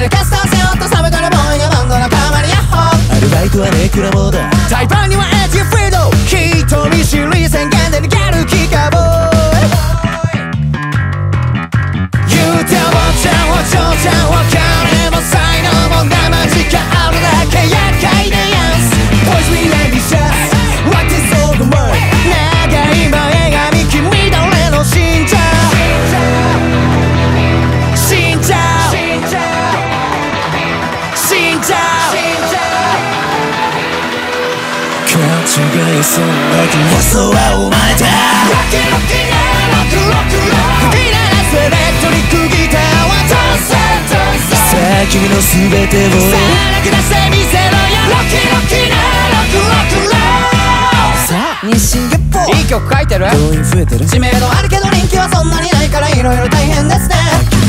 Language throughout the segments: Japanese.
し30ワットテレカスター背負ったサメドラボーイがバンド仲間にヤッホー。アルバイトはネクラモード。台湾には違いすんなき嘘はお前だロッキーロッキーなロックロックロック吹き鳴らすエレクトリックギターはトンセントンセンさあ君の全てをさあ楽出せ見せろよロッキーロッキーなロックロックローさあ日進月歩いい曲書いてる？動員増えてる知名度あるけど人気はそんなにないからいろいろ大変ですね。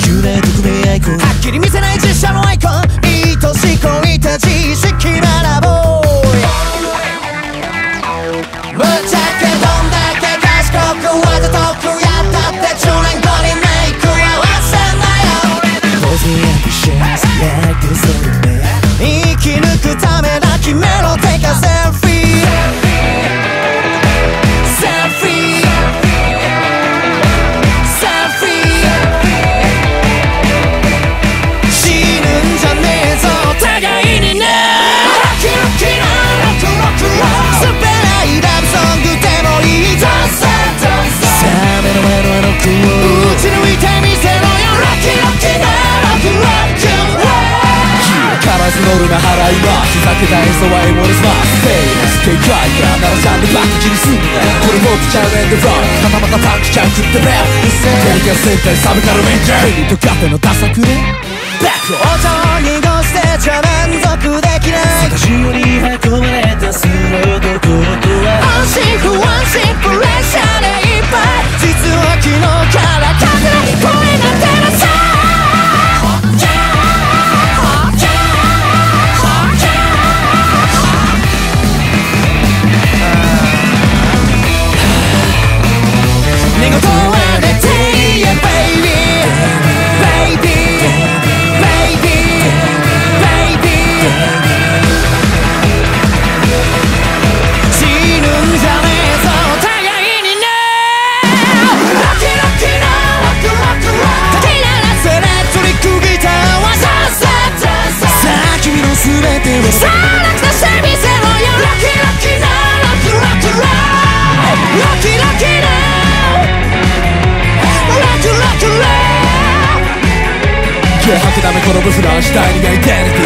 急な匿名アイコンはっきり見せない実写のアイコン。いい年こいた知識学ぼう。ますふざけた演奏はエモレスマスフェイナス警戒かならさんでバッチリすんなこれもっちゃうエンドロックまたまたパクちゃん食ってレップデリカ戦隊サブカルメンジャーとカフェのダサくねバックお茶を濁してちゃ満足できない全てをさあなくして見せろよロッキーロッキーなロックロッキーロッキーロッキーなロックロックロー軽薄なめ転ぶフランシュタインがイデン